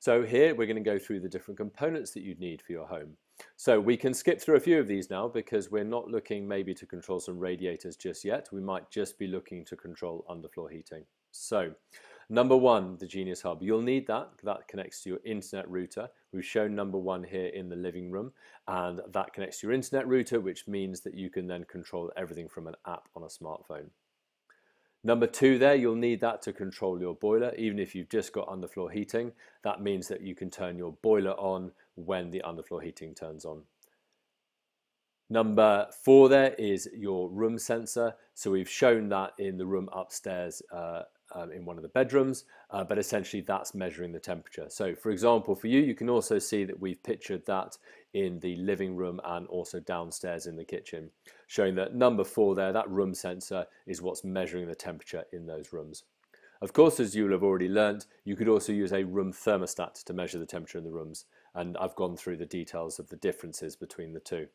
So here we're going to go through the different components that you'd need for your home. So we can skip through a few of these now because we're not looking maybe to control some radiators just yet. We might just be looking to control underfloor heating. So number one, the Genius Hub. You'll need that. That connects to your internet router. We've shown number one here in the living room and that connects to your internet router which means that you can then control everything from an app on a smartphone. Number two there, you'll need that to control your boiler. Even if you've just got underfloor heating, that means that you can turn your boiler on when the underfloor heating turns on. Number four there is your room sensor. So we've shown that in the room upstairs uh, um, in one of the bedrooms, uh, but essentially that's measuring the temperature. So for example, for you, you can also see that we've pictured that in the living room and also downstairs in the kitchen, showing that number four there, that room sensor is what's measuring the temperature in those rooms. Of course, as you will have already learnt, you could also use a room thermostat to measure the temperature in the rooms, and I've gone through the details of the differences between the two.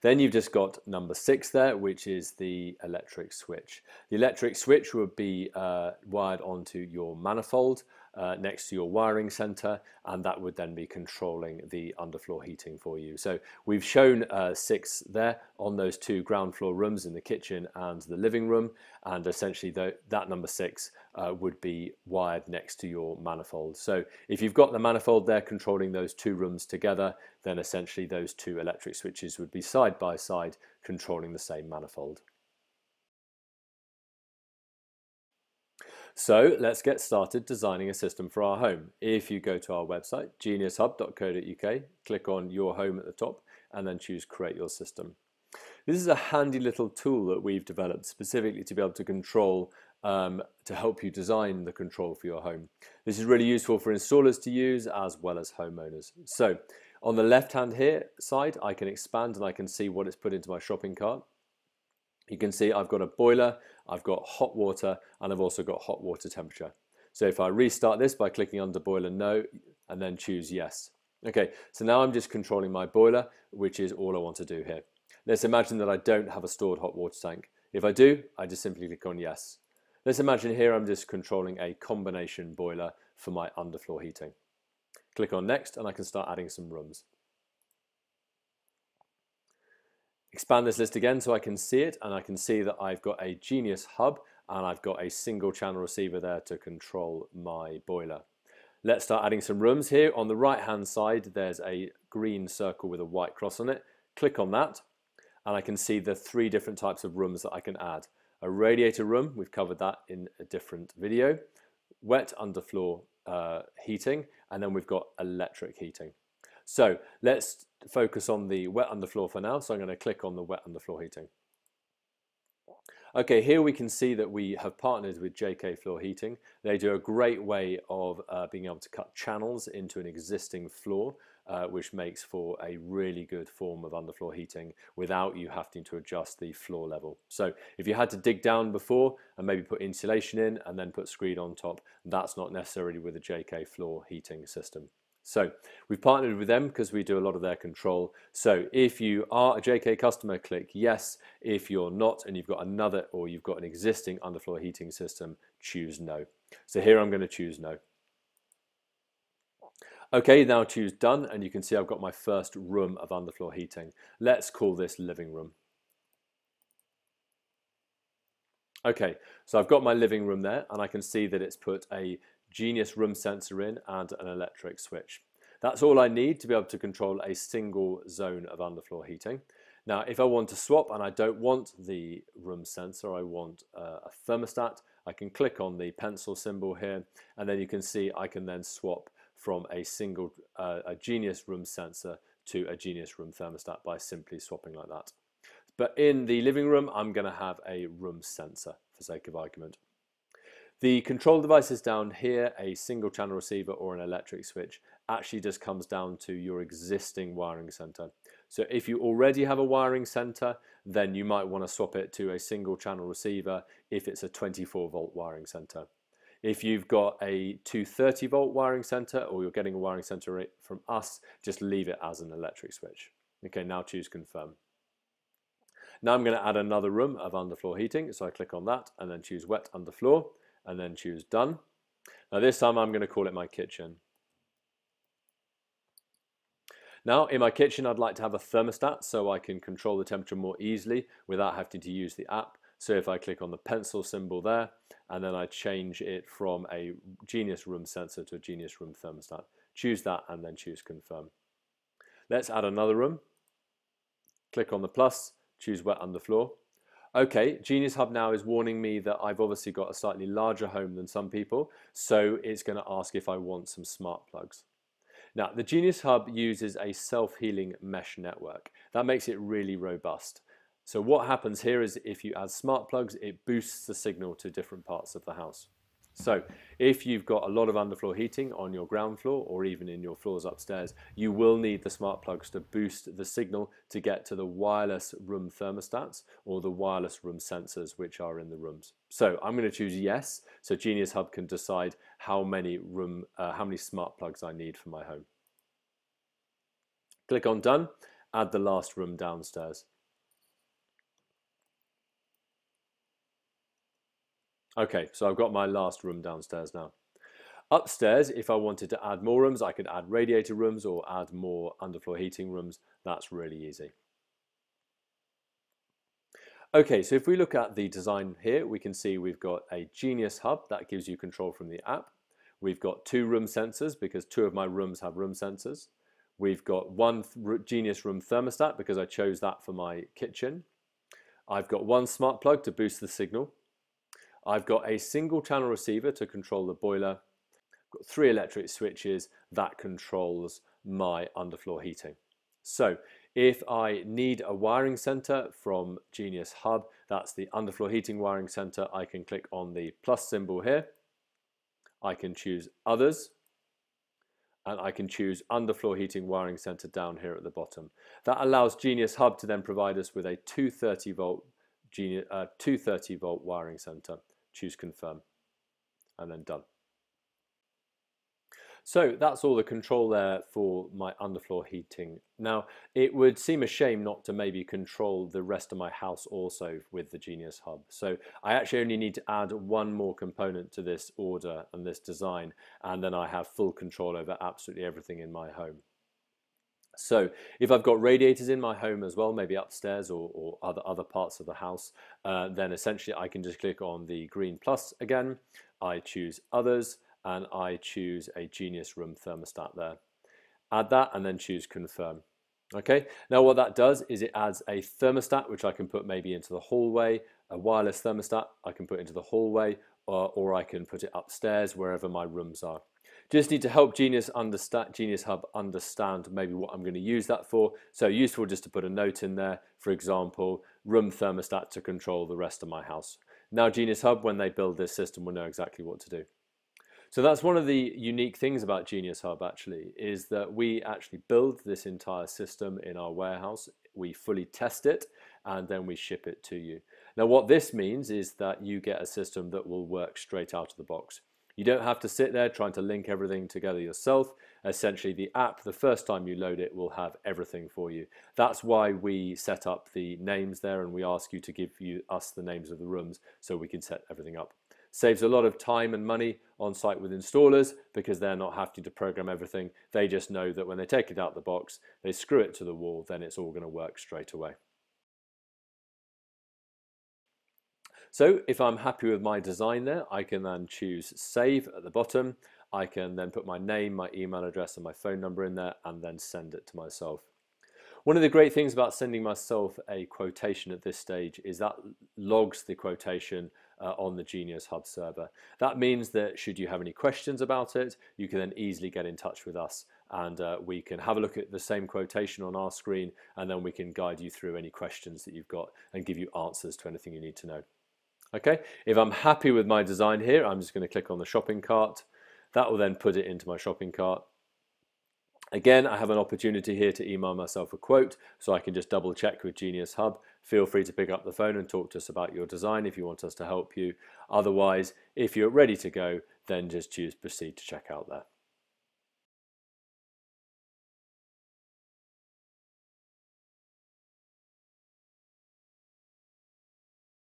Then you've just got number six there, which is the electric switch. The electric switch would be uh, wired onto your manifold uh, next to your wiring center, and that would then be controlling the underfloor heating for you. So we've shown uh, six there on those two ground floor rooms in the kitchen and the living room, and essentially the, that number six uh, would be wired next to your manifold. So if you've got the manifold there controlling those two rooms together, then essentially those two electric switches would be side by side controlling the same manifold. So let's get started designing a system for our home. If you go to our website, geniushub.co.uk, click on your home at the top and then choose create your system. This is a handy little tool that we've developed specifically to be able to control, um, to help you design the control for your home. This is really useful for installers to use as well as homeowners. So on the left hand here side, I can expand and I can see what it's put into my shopping cart. You can see I've got a boiler, I've got hot water, and I've also got hot water temperature. So if I restart this by clicking under boiler no, and then choose yes. Okay, so now I'm just controlling my boiler, which is all I want to do here. Let's imagine that I don't have a stored hot water tank. If I do, I just simply click on yes. Let's imagine here I'm just controlling a combination boiler for my underfloor heating. Click on next and I can start adding some rooms. Expand this list again so I can see it and I can see that I've got a Genius hub and I've got a single channel receiver there to control my boiler. Let's start adding some rooms here. On the right hand side there's a green circle with a white cross on it. Click on that and I can see the three different types of rooms that I can add. A radiator room, we've covered that in a different video. Wet underfloor uh, heating and then we've got electric heating. So let's focus on the wet underfloor for now. So I'm going to click on the wet underfloor heating. Okay, here we can see that we have partnered with JK Floor Heating. They do a great way of uh, being able to cut channels into an existing floor, uh, which makes for a really good form of underfloor heating without you having to adjust the floor level. So if you had to dig down before and maybe put insulation in and then put screed on top, that's not necessarily with a JK Floor Heating system. So we've partnered with them because we do a lot of their control. So if you are a JK customer, click yes. If you're not and you've got another or you've got an existing underfloor heating system, choose no. So here I'm going to choose no. Okay, now choose done and you can see I've got my first room of underfloor heating. Let's call this living room. Okay, so I've got my living room there and I can see that it's put a Genius room sensor in and an electric switch. That's all I need to be able to control a single zone of underfloor heating. Now, if I want to swap and I don't want the room sensor, I want uh, a thermostat, I can click on the pencil symbol here, and then you can see I can then swap from a single uh, a Genius room sensor to a Genius room thermostat by simply swapping like that. But in the living room, I'm going to have a room sensor for sake of argument. The control devices down here, a single channel receiver or an electric switch, actually just comes down to your existing wiring center. So if you already have a wiring center, then you might want to swap it to a single channel receiver if it's a 24 volt wiring center. If you've got a 230 volt wiring center or you're getting a wiring center from us, just leave it as an electric switch. Okay, now choose confirm. Now I'm going to add another room of underfloor heating, so I click on that and then choose wet underfloor and then choose done. Now this time I'm going to call it my kitchen. Now in my kitchen I'd like to have a thermostat so I can control the temperature more easily without having to use the app. So if I click on the pencil symbol there and then I change it from a Genius Room sensor to a Genius Room thermostat, choose that and then choose confirm. Let's add another room. Click on the plus, choose wet underfloor. Okay, Genius Hub now is warning me that I've obviously got a slightly larger home than some people, so it's going to ask if I want some smart plugs. Now, the Genius Hub uses a self-healing mesh network. That makes it really robust. So what happens here is if you add smart plugs, it boosts the signal to different parts of the house. So if you've got a lot of underfloor heating on your ground floor or even in your floors upstairs, you will need the smart plugs to boost the signal to get to the wireless room thermostats or the wireless room sensors which are in the rooms. So I'm going to choose yes, so Genius Hub can decide how many room, uh, how many smart plugs I need for my home. Click on done, add the last room downstairs. Okay, so I've got my last room downstairs now. Upstairs, if I wanted to add more rooms, I could add radiator rooms or add more underfloor heating rooms. That's really easy. Okay, so if we look at the design here, we can see we've got a Genius Hub that gives you control from the app. We've got two room sensors because two of my rooms have room sensors. We've got one Genius Room thermostat because I chose that for my kitchen. I've got one smart plug to boost the signal. I've got a single channel receiver to control the boiler. I've got three electric switches that controls my underfloor heating. So if I need a wiring center from Genius Hub, that's the underfloor heating wiring center, I can click on the plus symbol here. I can choose others and I can choose underfloor heating wiring center down here at the bottom. That allows Genius Hub to then provide us with a 230 volt, uh, 230 volt wiring center choose confirm, and then done. So that's all the control there for my underfloor heating. Now, it would seem a shame not to maybe control the rest of my house also with the Genius Hub. So I actually only need to add one more component to this order and this design, and then I have full control over absolutely everything in my home. So if I've got radiators in my home as well, maybe upstairs or, or other, other parts of the house, uh, then essentially I can just click on the green plus again. I choose others and I choose a Genius Room thermostat there. Add that and then choose confirm. Okay, now what that does is it adds a thermostat which I can put maybe into the hallway, a wireless thermostat I can put into the hallway or, or I can put it upstairs wherever my rooms are. Just need to help Genius understand Genius Hub understand maybe what I'm going to use that for. So useful just to put a note in there, for example, room thermostat to control the rest of my house. Now Genius Hub, when they build this system, will know exactly what to do. So that's one of the unique things about Genius Hub actually, is that we actually build this entire system in our warehouse. We fully test it and then we ship it to you. Now what this means is that you get a system that will work straight out of the box. You don't have to sit there trying to link everything together yourself. Essentially, the app, the first time you load it, will have everything for you. That's why we set up the names there and we ask you to give you us the names of the rooms so we can set everything up. Saves a lot of time and money on site with installers because they're not having to program everything. They just know that when they take it out of the box, they screw it to the wall, then it's all going to work straight away. So if I'm happy with my design there, I can then choose save at the bottom. I can then put my name, my email address and my phone number in there and then send it to myself. One of the great things about sending myself a quotation at this stage is that logs the quotation uh, on the Genius Hub server. That means that should you have any questions about it, you can then easily get in touch with us and uh, we can have a look at the same quotation on our screen and then we can guide you through any questions that you've got and give you answers to anything you need to know. Okay, if I'm happy with my design here, I'm just going to click on the shopping cart. That will then put it into my shopping cart. Again, I have an opportunity here to email myself a quote, so I can just double check with Genius Hub. Feel free to pick up the phone and talk to us about your design if you want us to help you. Otherwise, if you're ready to go, then just choose proceed to checkout there.